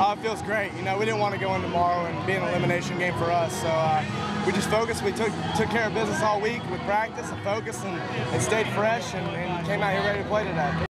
Oh, it feels great. You know, we didn't want to go in tomorrow and be an elimination game for us, so uh, we just focused. We took took care of business all week with practice and focus, and, and stayed fresh, and, and came out here ready to play today.